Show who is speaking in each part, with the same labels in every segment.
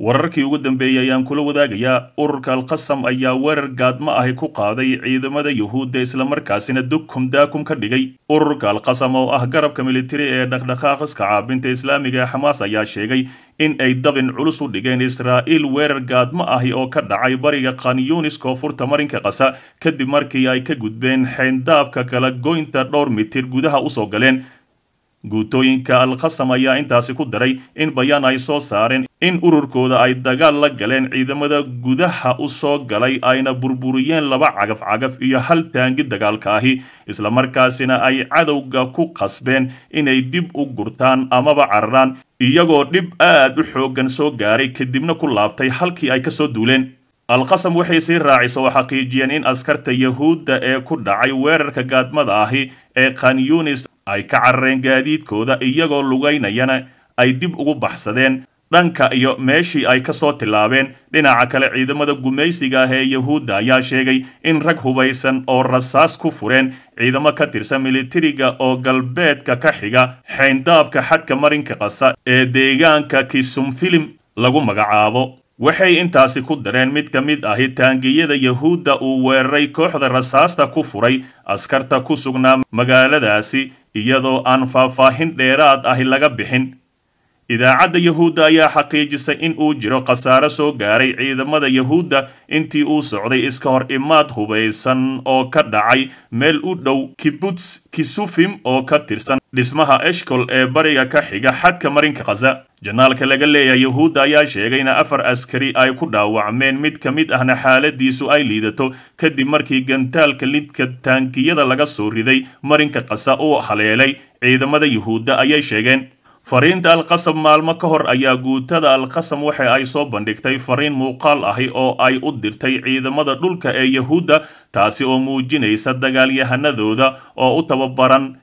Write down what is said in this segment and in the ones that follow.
Speaker 1: wararkii ugu dambeeyey ayaan kula wadaagayaa ururka alqasam ayaa weerar gaadmo ahi ku qaaday ciidamada yuhuudda islamarkaasina dukum daakum ka dhigay. Ururka alqasam oo ah garabka militari ee dhaqdhaqaaqiska caabinta islaamiga ee xamaas ayaa sheegay in ay dabin culus u dhigeen israa'iil weerar gaadmo ahi oo ka dhacay bariga kanyunis koonfurta marinka qasa kadib markii ay ka gudbeen xeyndaabka kala goynta dhowr mitir gudaha u soo galeen guutooyinka alqasam ayaa intaasi ku daray in bayaan ay soo saareen in ururkooda ay dagaal la galeen ciidamada gudaha u soo galay ayna burburiyeen laba cagaf cagaf iyo hal taangi dagaalka ahi. Islamarkaasina ay cadowga ku qasbeen inay dib u gurtaan amaba cararaan iyagoo dhib aad u xooggan soo gaaray kadibna ku laabtay halkii ay ka soo duuleen. Alqasam waxay sii raaciso oo xaqiijiyeen in askarta yahuudda ee ku dhacay weerarka gaadmada ahi ee khanyunis ay ka carareen gaadiidkooda iyagoo lugaynayana ay dib ugu baxsadeen. Dhanka iyo meeshii ay ka soo tillaabeen dhinaca kale ciidamada gumaysiga ah ee yahuudda ayaa sheegay in rag hubaysan oo rasaas ku fureen ciidamo ka tirsan militariga oo galbeedka ka xiga xeyndaabka xadka marinka qasa ee deegaanka kisumfilim lagu magacaabo. Waxay intaasi ku dareen mid ka mid ahi taangiyada yahuudda uu weeraray kooxda rasaasta ku furay askarta ku sugnaa magaaladaasi iyadoo aan faahfaahin dheeraad ahi laga bixin idaacadda yahuudda ayaa xaqiijisay in uu jiro khasaaro soo gaaray ciidamada yahuudda intii uu socday iska hor imaad hubaysan oo ka dhacay meel u dhow kibuts kisufim oo ka tirsan dhismaha eshkol ee bariga ka xiga xadka marinka khaza janaalka laga leeyahay yahuudda ayaa sheegay in afar askari ay ku dhaawacmeen mid ka mid ahna xaaladiisu ay liidato kadib markii gantaalka lidka taankiyada laga soo riday marinka kasa uu haleelay. Ciidamada yuhuudda ayay sheegeen fariinta alqasam maalmo ka hor ayaa guutada alqasam waxa ay soo bandhigtay fariin muuqaal ahi oo ay u dirtay ciidamada dhulka ee yahuudda taasi oo muujinaysa dagaalyahanadooda oo u tababaran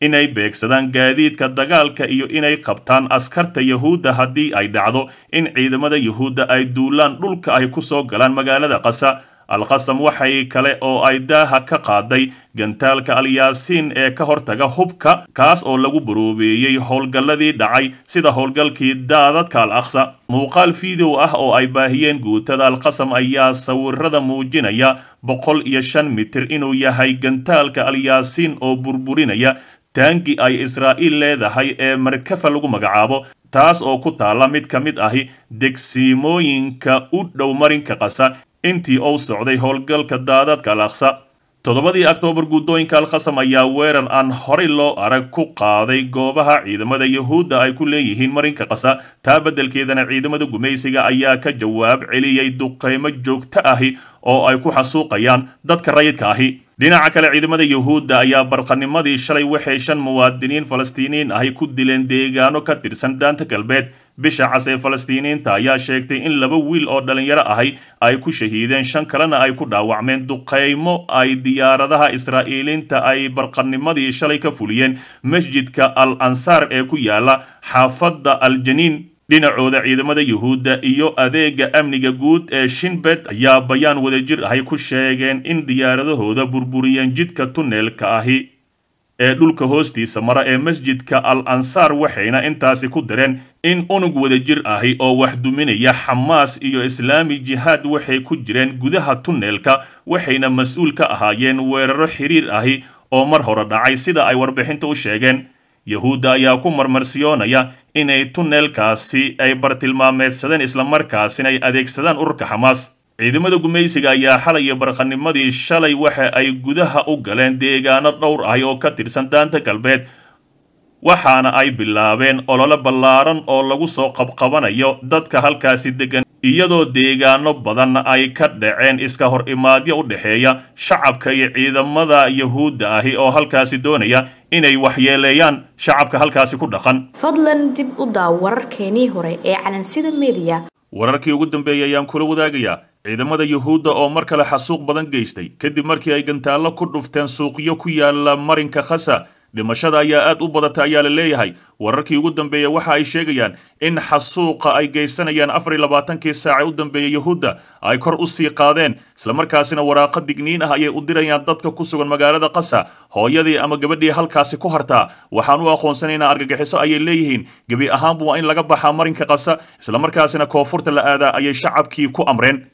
Speaker 1: inay beegsadaan gaadiidka dagaalka iyo inay qabtaan askarta yahuudda haddii ay dhacdo in ciidamada yahuudda ay duulaan dhulka ay ku soo galaan magaalada qasa alqasam waxay kale oo ay daaha ka qaaday gantaalka alyaasiin ee ka hortaga hubka kaas oo lagu baroobeeyey howlgalladii dhacay sida howlgalkii daadadka al aqsa. Muuqaal fideow ah oo ay baahiyeen guutada alqasam ayaa sawirada muujinaya boqol iyo shan mitir inuu yahay gantaalka alyaasiin oo burburinaya taangi ay israa'iil leedahay ee markafa lagu magacaabo taas oo ku taalla mid ka mid ahi degsiimooyinka u dhow marinka qasa intii uu socday howlgalka daadadka al aqsa toddobadii oktoobar guddooyinka alkhasam ayaa weerar aan horay loo arag ku qaaday goobaha ciidamada yahuudda ay ku leeyihiin marinka qasa taa beddelkeedana ciidamada gumaysiga ayaa ka jawaab celiyey duqaymo joogto ahi oo ay ku xasuuqayaan dadka rayidka ahi. Dhinaca kale ciidamada yahuudda ayaa barqanimadii shalay waxay shan muwaadiniin falastiiniyiin ahi ku dileen deegaano ka tirsan daanta galbeed bisha cas ee falastiiniyiinta ayaa sheegtay in laba wiil oo dhallinyaro ahi ay ku shahiideen shan kalena ay ku dhaawacmeen duqaymo ay diyaaradaha israa'iiliinta ay barqanimadii shalay ka fuliyeen masjidka al ansaar ee ku yaalla xaafadda aljaniin. Dhinacooda ciidamada yuhuudda iyo adeega amniga guud ee shinbed ayaa bayaan wadajir ahay ku sheegeen in diyaaradahooda burburiyeen jidka tuneelka ahi ee dhulka hoostiisa mara ee masjidka al ansaar waxayna intaasi ku dareen in unug wadajir ahi oo wax duminaya xamaas iyo islaami jihaad waxay ku jireen gudaha tuneelka waxayna mas'uul ka ahaayeen weeraro xiriir ahi oo mar hore dhacay sida ay warbixinta u sheegeen. Yahuudda ayaa ku marmarsiyoonaya inay tuneelkaasi ay bartilmaameedsadeen islamarkaasina ay adeegsadaan ururka xamaas ciidamada gumaysiga ayaa xalay barqanimadii shalay waxa ay gudaha u galeen deegaano dhowr ahi oo ka tirsan daanta galbeed waxaana ay bilaabeen olole ballaaran oo lagu soo qabqabanayo dadka halkaasi degan iyadoo deegaano badan ay ka dhaceen iska hor imaadyo u dhexeeya shacabka iyo ciidamada yahuudda ahi oo halkaasi doonaya inay waxyeeleeyaan shacabka halkaasi ku dhaqan.
Speaker 2: Fadlan dib u daaw wararkeenii hore ee calansida mediya
Speaker 1: wararkii ugu dambeeyey ayaan kula wadaagayaa ciidamada yuhuudda oo mar kale xasuuq badan geystay. Kadib markii ay gantaallo ku dhufteen suuqyo ku yaalla marinka khasa dhimashada ayaa aad u badata ayaa la leeyahay. Wararkii ugu dambeeya waxa ay sheegayaan in xasuuqa ay geysanayaan afar iyo labaatankii saace u dambeeya yuhuudda ay kor u sii qaadeen. Islamarkaasina waraaqo digniin ah ayay u dirayaan dadka ku sugan magaalada qasa hooyadii ama gabadhii halkaasi ku hartaa waxaan u aqoonsanaynaa argagixiso ayay leeyihiin. Gebi ahaanba waa in laga baxaa marinka qasa islamarkaasina koonfurta la aadaa ayay shacabkii ku amreen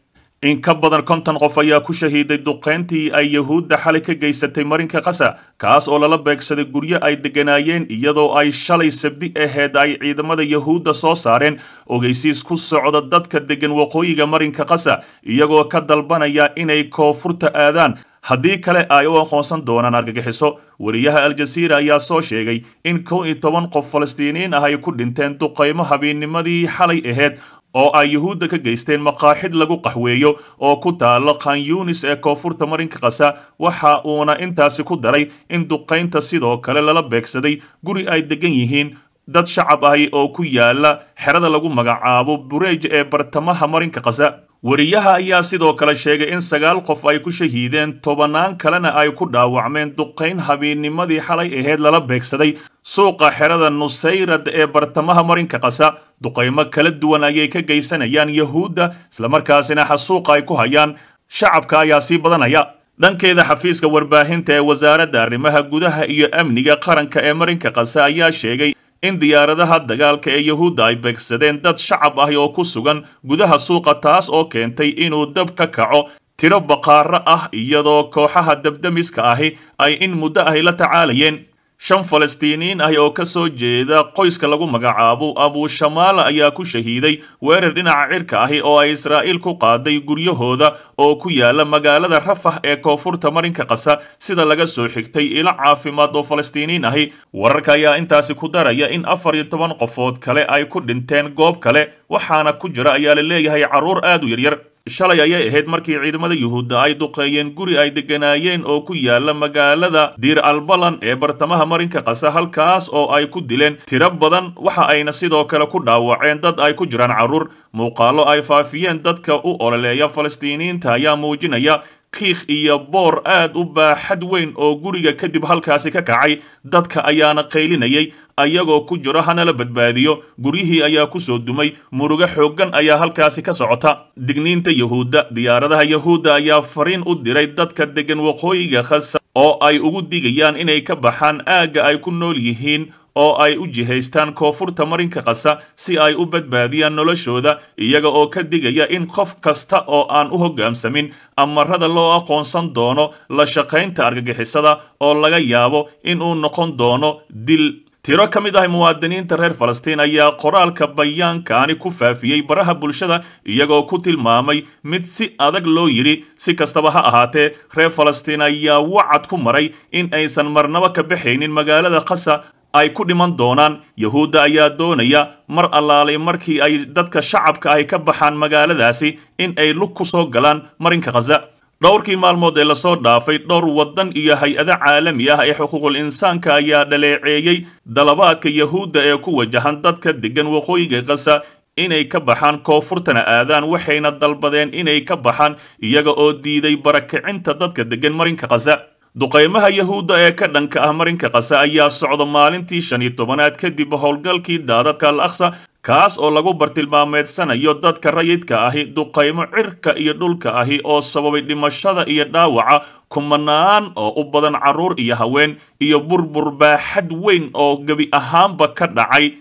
Speaker 1: in ka badan konton qof ayaa ku shahiiday duqayntii ay yuhuudda xalay ka geysatay marinka qasa kaas oo lala beegsaday guryo ay degganaayeen iyadoo ay shalay sabdi aheed ay ciidamada yuhuudda soo saareen. Ogeysiis ku socda dadka deggan waqooyiga marinka qasa iyagoo ka dalbanaya inay koonfurta aadaan. Haddii kale ay u aqoonsan doonaan argagixiso. Wariyaha aljasiira ayaa soo sheegay in kow iyo toban qof falastiiniyiin ah ay ku dhinteen duqaymo habeenimadii xalay aheyd oo ay yuhuudda ka geysteen maqaaxid lagu qaxweeyo oo ku taalo khan yunis ee koonfurta marinka qasa waxa uuna intaasi ku daray in duqaynta sidoo kale lala beegsaday guri ay degan yihiin dad shacab ahi oo ku yaalla xerada lagu magacaabo bureej ee bartamaha marinka qasa wariyaha ayaa sidoo kale sheegay in sagaal qof ay ku shahiideen tobannaan kalena ay ku dhaawacmeen duqayn habeenimadii xalay aheyd lala beegsaday suuqa xerada nusayrad ee bartamaha marinka qasa. Duqaymo kala duwan ayay ka geysanayaan yuhuudda islamarkaasina xasuuqa ay ku hayaan. Shacabka ayaa sii badanaya. Dhankeeda xafiiska warbaahinta ee wasaaradda arrimaha gudaha iyo amniga qaranka ee marinka qasa ayaa sheegay in diyaaradaha dagaalka ee yuhuudda ay beegsadeen dad shacab ah oo ku sugan gudaha suuqa taas oo keentay inuu dab ka kaco tiro baqaaro ah iyadoo kooxaha dabdamiska ahi ay in muddo ahi la tacaalayeen shan falastiiniyiin ah oo ka soo jeeda qoyska lagu magacaabo abuushamaala ayaa ku shahiiday weerar dhinaca cirka ahi oo ay israa'iil ku qaaday guryahooda oo ku yaalla magaalada rafah ee koonfurta marinka qasa sida laga soo xigtay ilo caafimaad oo falastiiniyiin ahi. Wararka ayaa intaasi ku daraya in afar iyo toban qofood kale ay ku dhinteen goob kale waxaana ku jira ayaa la leeyahay carruur aad u yaryar shalay ayay ahayd markii ciidamada yuhuudda ay duqeeyeen guri ay degganaayeen oo ku yaalla magaalada diir albalan ee bartamaha marinka qasa halkaas oo ay ku dileen tiro badan. Waxa ayna sidoo kale ku dhaawaceen dad ay ku jiraan carruur muuqaallo ay faafiyeen dadka u ololeeya falastiiniyiinta ayaa muujinaya kiikh iyo boor aad u baaxad weyn oo guriga kadib halkaasi ka kacay dadka ayaana qaylinayay ayagoo ku jiro hanala badbaadiyo. Guryihii ayaa ku soo dumay murugo xooggan ayaa halkaasi ka socota. Digniinta yuhuudda diyaaradaha yuhuudda ayaa fariin u diray dadka deggan waqooyiga khasa oo ay ugu digayaan inay ka baxaan aagga ay ku nool yihiin oo ay u jihaystaan koonfurta marinka qasa si ay u badbaadiyaan noloshooda iyaga oo ka digaya in qof kasta oo aan u hoggaamsamin amarada loo aqoonsan doono la shaqaynta argagixisada oo laga yaabo in uu noqon doono dil. Tiro ka mid ah muwaadiniinta reer falastiin ayaa qoraalka bayaankaani ku faafiyey baraha bulshada iyagoo ku tilmaamay mid si adag loo yidhi si kastaba ha ahaatee reer falastiin ayaa wacad ku maray in aysan marnaba ka baxaynin magaalada qasa ay ku dhiman doonaan yuhuudda ayaa doonaya mar allaalay markii ay dadka shacabka ahy ka baxaan magaaladaasi in ay lug ku soo galaan marinka khaza dhowrkii maalmood ee la soo dhaafay dhowr waddan iyo hay'ado caalami ah ee xuquuqul insaanka ayaa dhaleeceeyey dalabaadka yuhuudda ee ku wajahan dadka deggan waqooyiga kasa inay ka baxaan koonfurtana aadaan waxayna dalbadeen inay ka baxaan iyaga oo diiday barakicinta dadka deggan marinka kasa duqaymaha yuhuudda ee ka dhanka ah marinka qasa ayaa socda maalintii shan iyo tobanaad kadib howlgalkii daadadka al aqsa kaas oo lagu bartilmaameedsanayo dadka rayidka ahi duqaymo cirka iyo dhulka ahi oo sababay dhimashada iyo dhaawaca kumanaan oo u badan carruur iyo haween iyo burbur baaxad weyn oo gebi ahaanba ka dhacay.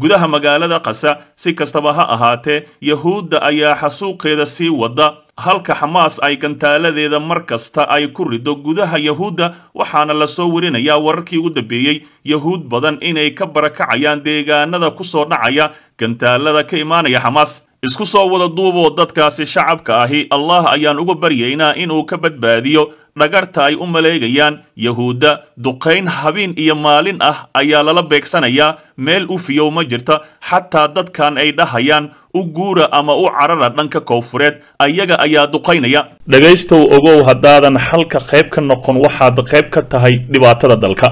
Speaker 1: Gudaha magaalada qasa si kastaba ha ahaatee yuhuudda ayaa xasuuqeeda sii wada halka xamaas ay gantaaladeeda mar kasta ay ku rido gudaha yuhuudda waxaana la soo werinayaa wararkii ugu dambeeyey. Yuhuud badan inay ka barakacayaan deegaanada ku soo dhacaya gantaalada ka imaanaya xamaas isku soo wada duuboo dadkaasi shacabka ahi allah ayaan uga baryaynaa inuu ka badbaadiyo dhagarta ay u maleegayaan. Yuhuudda duqayn habeen iyo maalin ah ayaa lala beegsanayaa. Meel u fiyow ma jirta xataa dadkan ay dhahayaan u guura ama u carara dhanka koonfureed. Ayaga ayaa duqaynaya dhegaystow ogow haddaadan xalka qayb ka noqon waxaad qayb ka tahay dhibaatada dalka